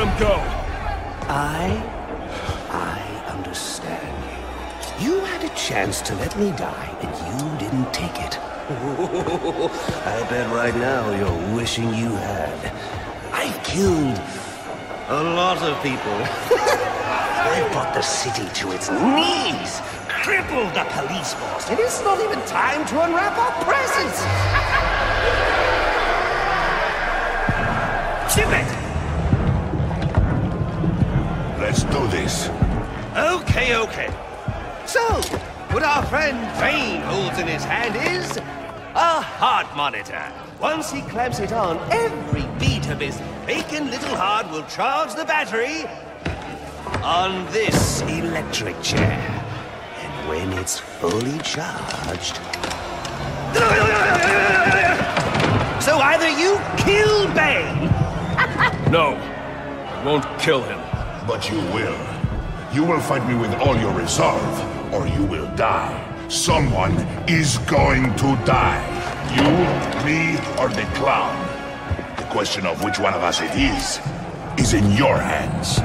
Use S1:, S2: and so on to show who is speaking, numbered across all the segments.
S1: him go.
S2: I... I understand you. You had a chance to let me die, and you didn't take it. I bet right now you're wishing you had. I've killed a lot of people. I've brought the city to its knees, crippled the police force, and it's not even time to unwrap our presents.
S3: Let's do this.
S2: Okay, okay. So, what our friend Bane holds in his hand is a heart monitor. Once he clamps it on, every beat of his bacon little heart will charge the battery on this electric chair. And when it's fully charged... So either you kill Bane...
S1: No, I won't kill him.
S3: But you will. You will fight me with all your resolve, or you will die. Someone is going to die. You, me, or the clown. The question of which one of us it is, is in your hands.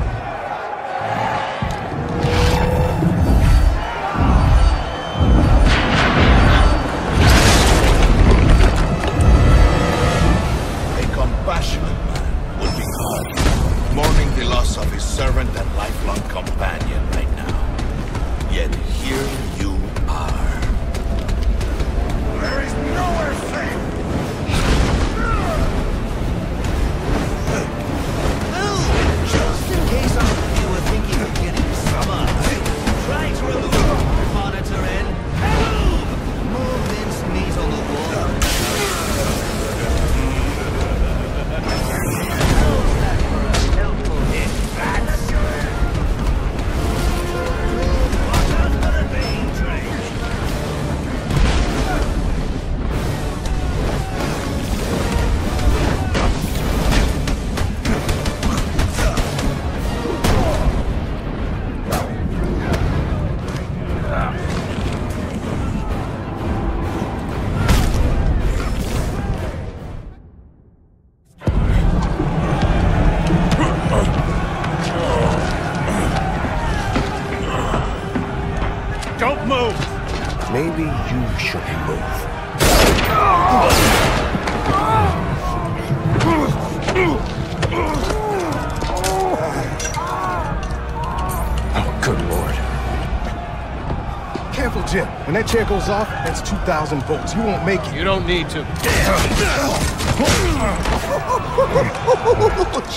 S4: That's 2,000 volts. You won't make it.
S1: You don't need to.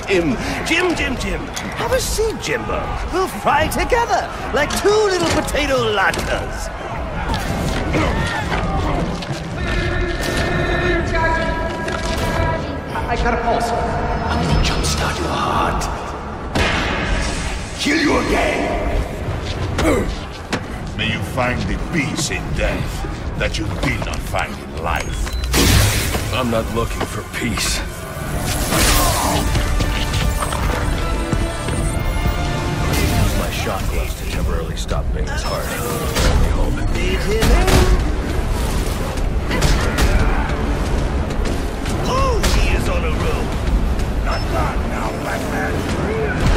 S2: Jim, Jim, Jim, Jim. Have a seat, Jimbo. We'll fry together like two little potato latkes.
S5: I got a pulse.
S2: I'm gonna jumpstart your heart.
S3: Kill you again! May you find the peace in death that you did not find in life.
S1: I'm not looking for peace. Use my shock gloves to temporarily stop Bane's heart. Send me home.
S2: Oh, he is on a roll. Not long now, black man.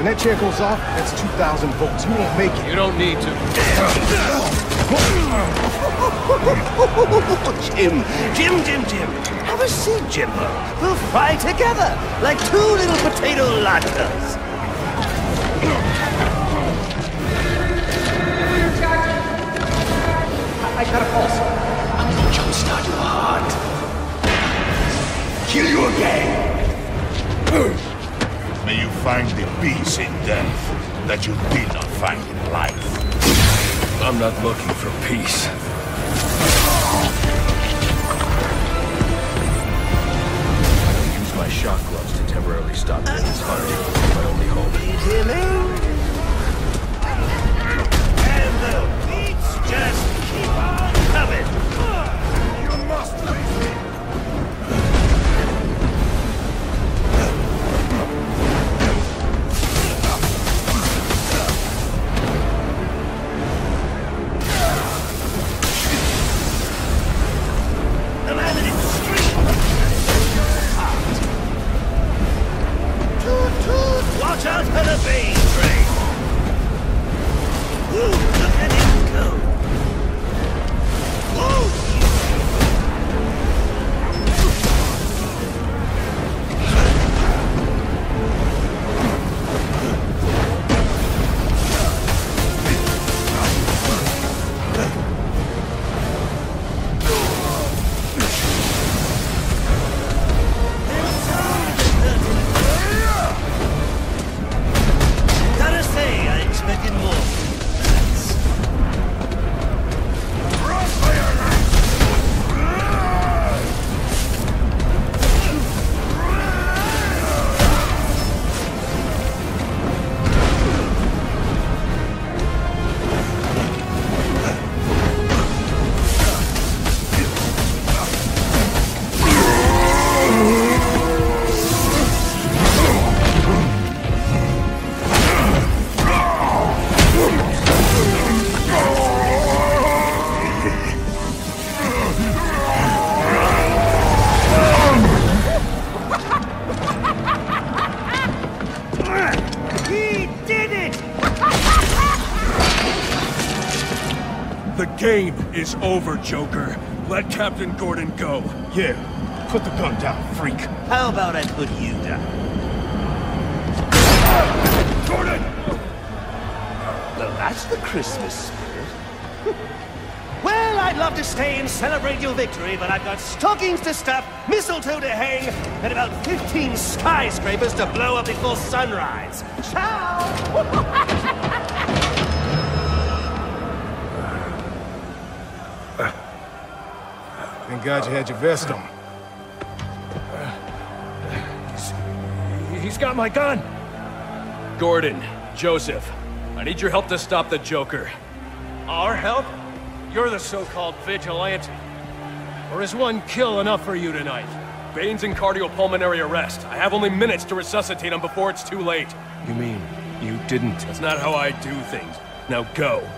S4: When that chair goes off, that's 2,000 volts. You won't make it.
S1: You don't need to.
S2: Jim, Jim, Jim, Jim. Have a seat, Jimbo. We'll fry together like two little potato latkes.
S5: I got a pulse.
S2: I'm gonna jumpstart your heart. Kill you again.
S3: May you find the peace in death that you did not find in life.
S1: I'm not looking for peace. Use my shock gloves to temporarily stop
S6: Bane's over, Joker. Let Captain Gordon go.
S4: Yeah, put the gun down, freak.
S2: How about I put you down?
S3: Gordon!
S2: Well, that's the Christmas spirit. well, I'd love to stay and celebrate your victory, but I've got stockings to stuff, mistletoe to hang, and about 15 skyscrapers to blow up before sunrise. Ciao!
S4: Thank God you had your vest on.
S1: He's got my gun! Gordon, Joseph, I need your help to stop the Joker.
S7: Our help? You're the so-called vigilante. Or is one kill enough for you tonight?
S1: Bane's in cardiopulmonary arrest. I have only minutes to resuscitate him before it's too late.
S4: You mean you didn't?
S1: That's not how I do things. Now go.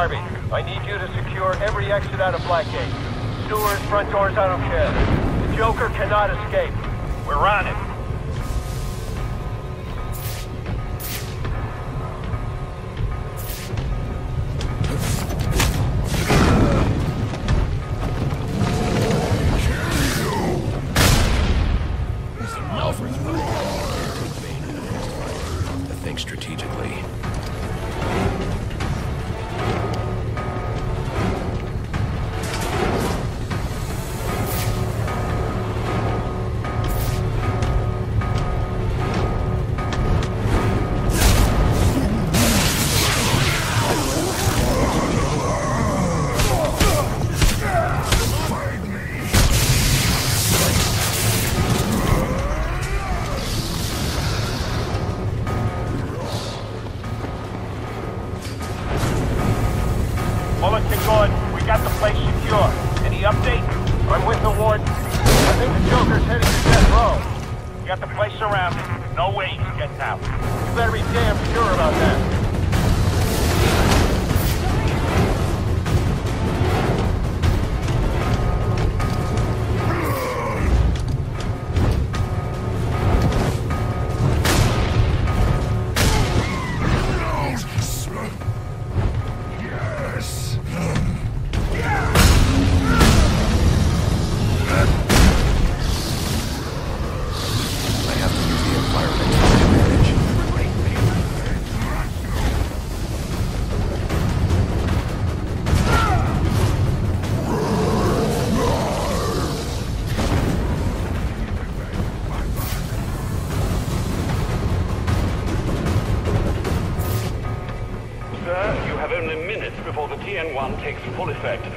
S7: Harvey, I need you to secure every exit out of Blackgate. Sewers, front doors, I don't care. The Joker cannot escape.
S8: We're on it.
S5: TN-1 takes full effect.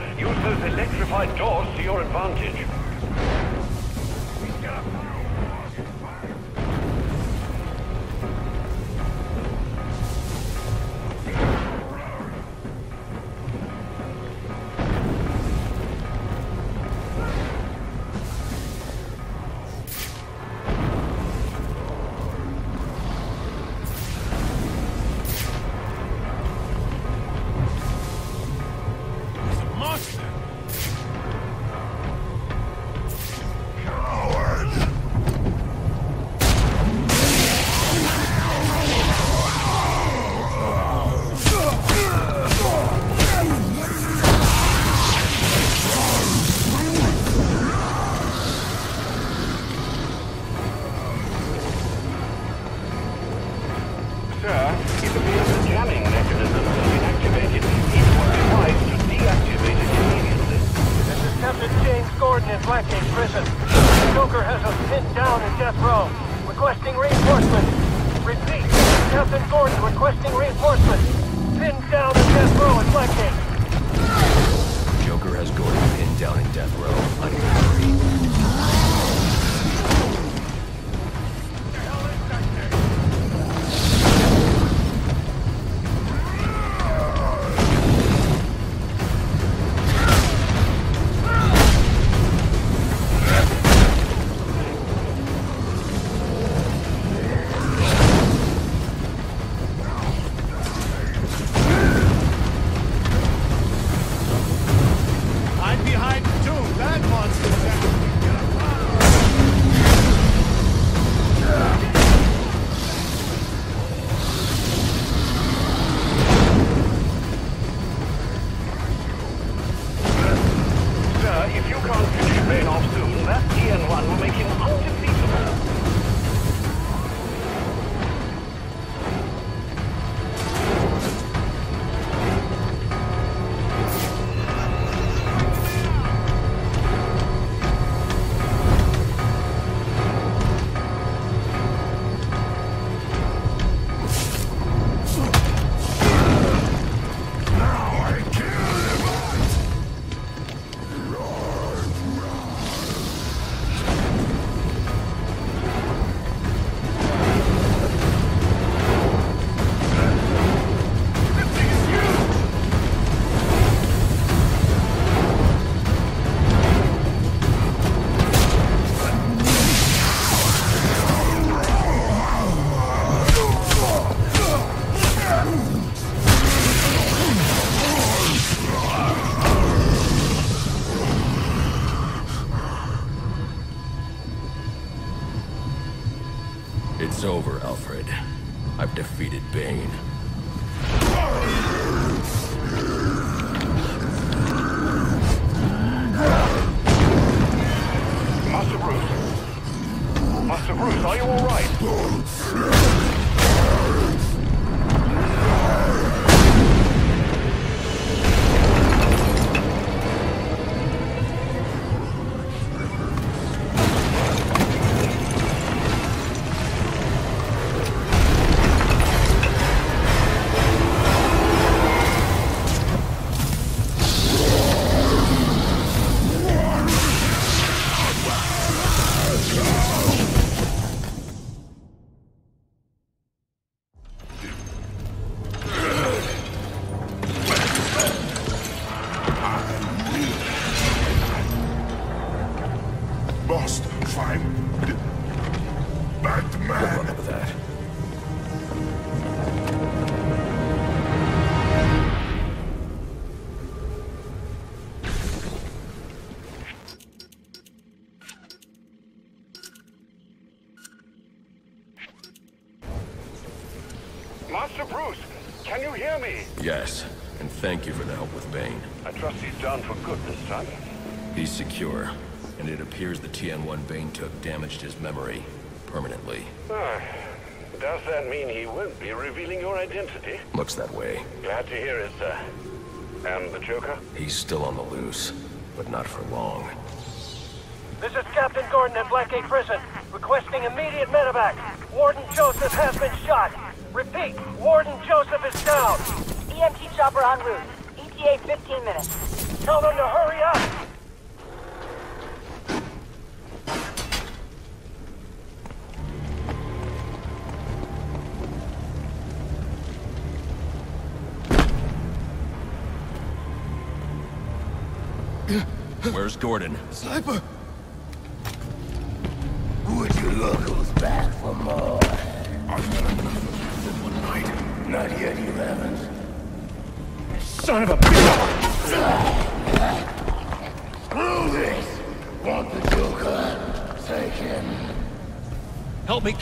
S7: Requesting reinforcements. Pinned down in death row and flanking.
S1: Joker has Gordon pinned down in death row. Under three.
S5: Master Bruce, can you hear me?
S1: Yes, and thank you for the help with Bane.
S5: I trust he's down for good this time.
S1: He's secure, and it appears the TN-1 Bane took damaged his memory permanently.
S5: Ah, does that mean he won't be revealing your identity?
S1: Looks that way.
S5: Glad to hear it, sir. And the Joker?
S1: He's still on the loose, but not for long.
S7: This is Captain Gordon at Blackgate Prison, requesting immediate medevac. Warden Joseph has been shot. Repeat, Warden Joseph is down.
S9: EMT chopper en route. ETA 15 minutes.
S7: Tell them to hurry up.
S1: Where's Gordon?
S4: Sniper!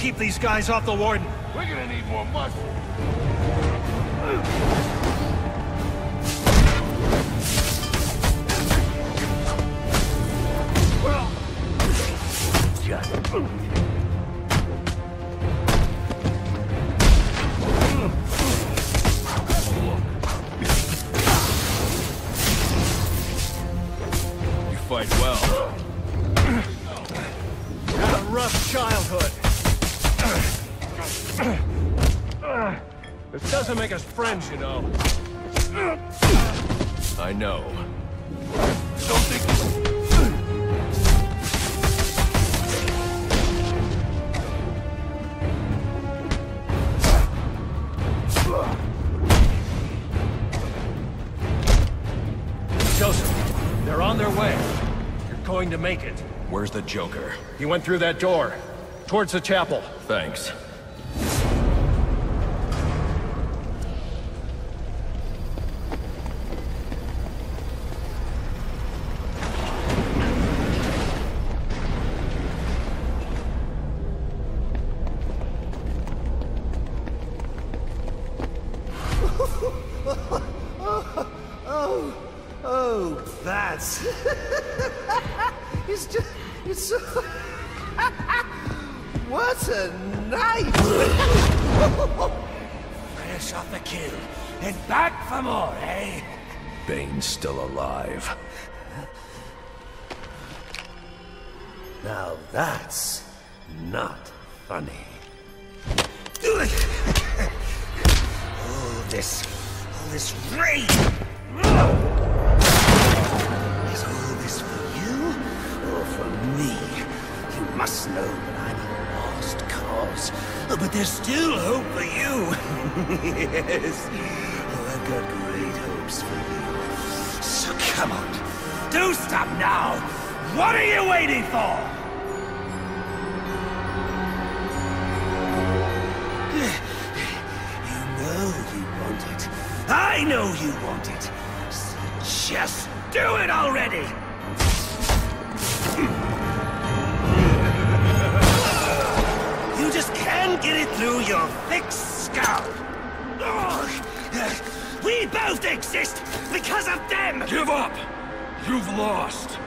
S1: Keep these guys off the warden!
S3: We're gonna need more muscle.
S1: You fight well.
S6: Had a rough childhood. This doesn't make us friends, you know.
S1: I know.
S3: Don't think...
S6: Joseph, they're on their way. You're going to make it.
S1: Where's the Joker?
S6: He went through that door. Towards the chapel.
S1: Thanks.
S2: That's... it's just... It's so... what a night! Fresh off the kill, and back for more, eh?
S1: Bane's still alive.
S2: Must know that I'm a lost cause. But there's still hope for you. yes. Oh, I've got great hopes for you. So come on. Do stop now. What are you waiting for? You know you want it. I know you want it. So just do it already! You it through your thick skull. We both exist because of them!
S10: Give up! You've lost!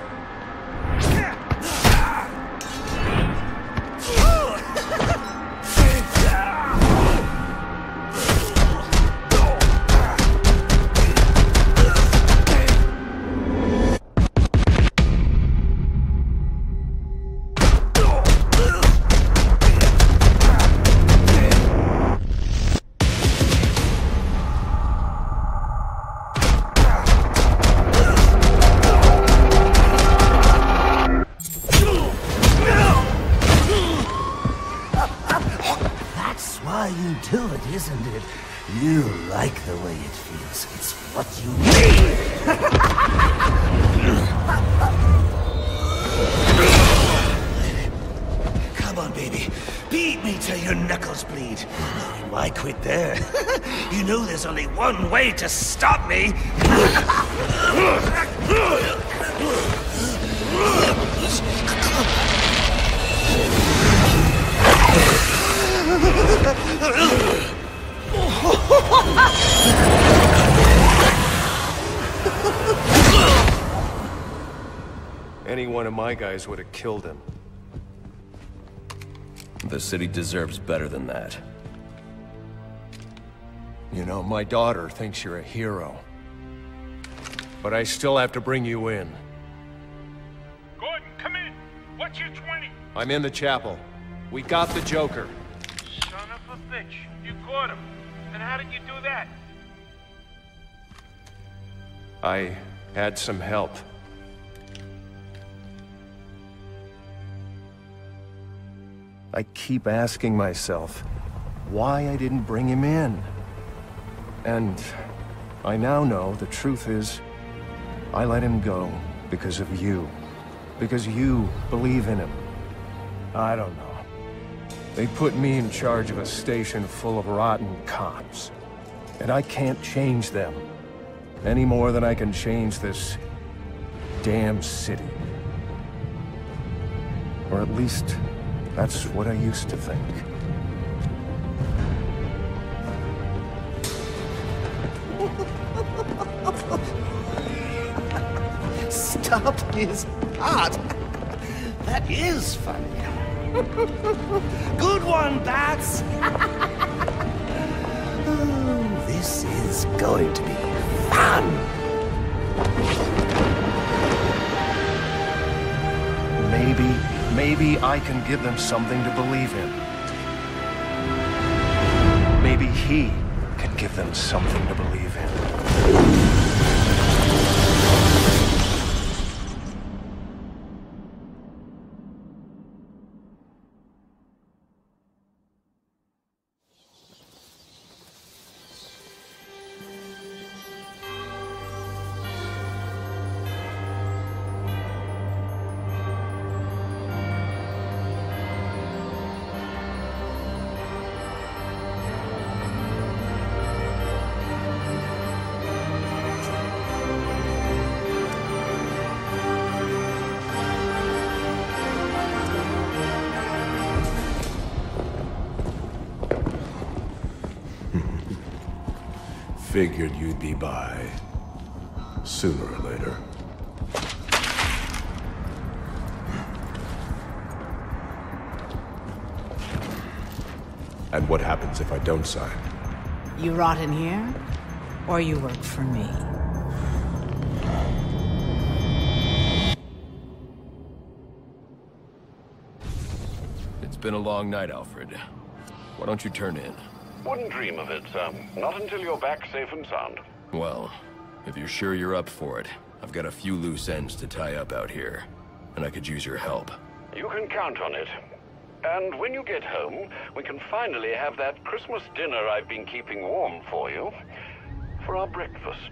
S2: Why quit there? you know there's only one way to stop me!
S7: Any one of my guys would have killed him.
S1: The city deserves better than that.
S7: You know, my daughter thinks you're a hero. But I still have to bring you in.
S11: Gordon, come in. What's your 20?
S7: I'm in the chapel. We got the Joker.
S11: Son of a bitch. You caught him. And how did you do that?
S7: I had some help. I keep asking myself why I didn't bring him in. And I now know the truth is I let him go because of you. Because you believe in him. I don't know. They put me in charge of a station full of rotten cops. And I can't change them. Any more than I can change this damn city. Or at least, that's what I used to think.
S2: Stop his heart! That is funny. Good one, Bats! Oh, this is going to be fun!
S7: Maybe, maybe I can give them something to believe in. Maybe he can give them something to believe in.
S12: Figured you'd be by. Sooner or later. And what happens if I don't sign?
S13: You rot in here, or you work for me.
S1: It's been a long night, Alfred. Why don't you turn in?
S5: Wouldn't dream of it, sir. Not until you're back safe and sound.
S1: Well, if you're sure you're up for it, I've got a few loose ends to tie up out here, and I could use your help.
S5: You can count on it. And when you get home, we can finally have that Christmas dinner I've been keeping warm for you for our breakfast.